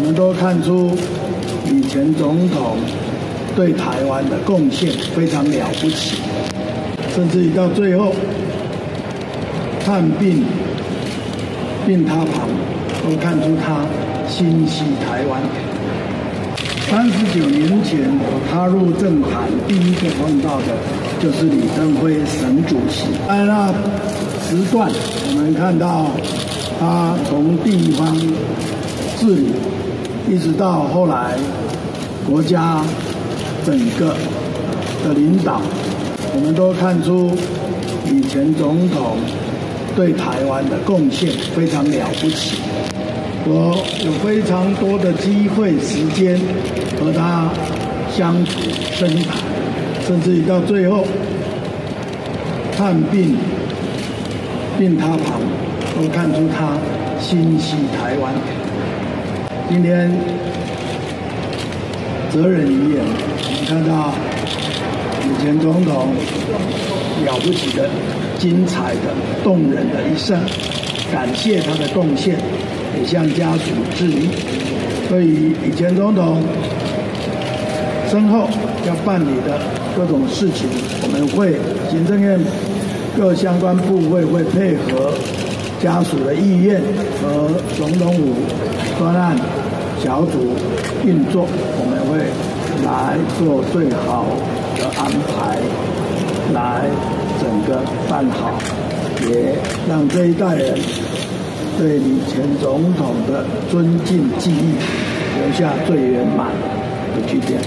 我们都看出以前总统对台湾的贡献非常了不起，甚至于到最后看病病榻旁，都看出他心系台湾。三十九年前我踏入政坛，第一个碰到的就是李登辉省主席。在那时段，我们看到他从地方治理，一直到后来国家整个的领导，我们都看出以前总统对台湾的贡献非常了不起。我有非常多的机会、时间和他相处、深谈，甚至于到最后看病病榻旁，都看出他心系台湾。今天责任遗言，我们看到以前总统了不起的、精彩的、动人的一生，感谢他的贡献。也向家属致意。对于以前总统身后要办理的各种事情，我们会行政院各相关部会会配合家属的意愿和总统府专案小组运作，我们会来做最好的安排，来整个办好，也让这一代人。对李前总统的尊敬记忆，留下最圆满的句点。